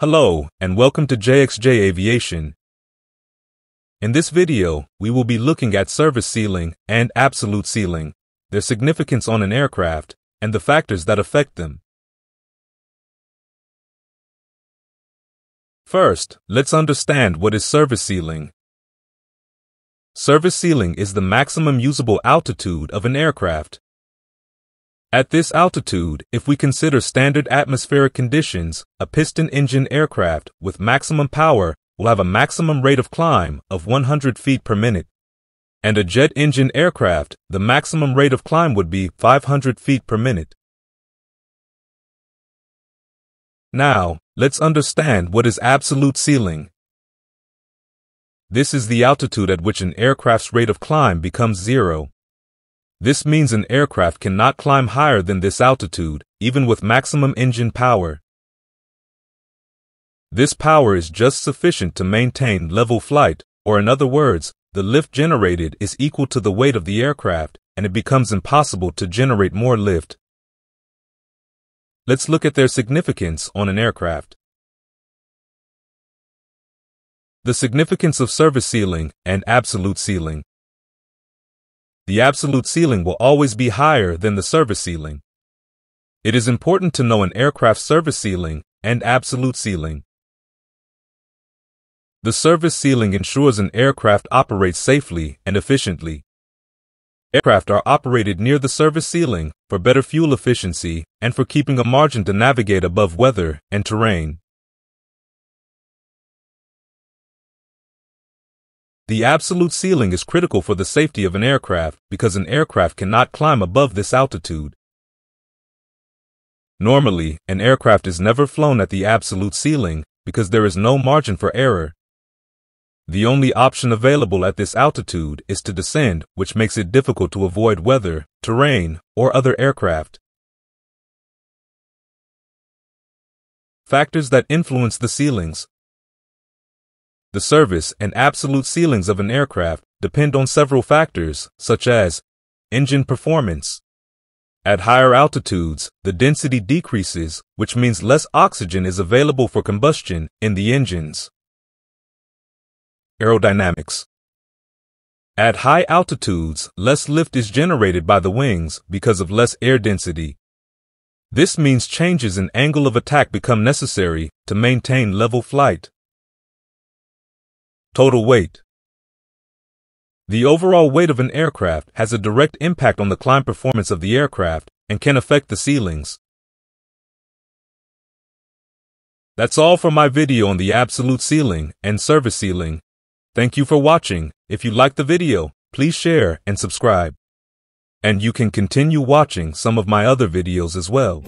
Hello, and welcome to JXJ Aviation. In this video, we will be looking at service ceiling and absolute ceiling, their significance on an aircraft, and the factors that affect them. First, let's understand what is service ceiling. Service ceiling is the maximum usable altitude of an aircraft. At this altitude, if we consider standard atmospheric conditions, a piston engine aircraft with maximum power will have a maximum rate of climb of 100 feet per minute. And a jet engine aircraft, the maximum rate of climb would be 500 feet per minute. Now, let's understand what is absolute ceiling. This is the altitude at which an aircraft's rate of climb becomes zero. This means an aircraft cannot climb higher than this altitude, even with maximum engine power. This power is just sufficient to maintain level flight, or in other words, the lift generated is equal to the weight of the aircraft, and it becomes impossible to generate more lift. Let's look at their significance on an aircraft. The significance of service ceiling and absolute ceiling the absolute ceiling will always be higher than the service ceiling. It is important to know an aircraft's service ceiling and absolute ceiling. The service ceiling ensures an aircraft operates safely and efficiently. Aircraft are operated near the service ceiling for better fuel efficiency and for keeping a margin to navigate above weather and terrain. The absolute ceiling is critical for the safety of an aircraft because an aircraft cannot climb above this altitude. Normally, an aircraft is never flown at the absolute ceiling because there is no margin for error. The only option available at this altitude is to descend, which makes it difficult to avoid weather, terrain, or other aircraft. Factors that influence the ceilings the service and absolute ceilings of an aircraft depend on several factors, such as engine performance. At higher altitudes, the density decreases, which means less oxygen is available for combustion in the engines. Aerodynamics. At high altitudes, less lift is generated by the wings because of less air density. This means changes in angle of attack become necessary to maintain level flight. Total weight. The overall weight of an aircraft has a direct impact on the climb performance of the aircraft and can affect the ceilings. That's all for my video on the absolute ceiling and service ceiling. Thank you for watching. If you liked the video, please share and subscribe. And you can continue watching some of my other videos as well.